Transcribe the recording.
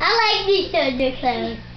I like these thunder clothes.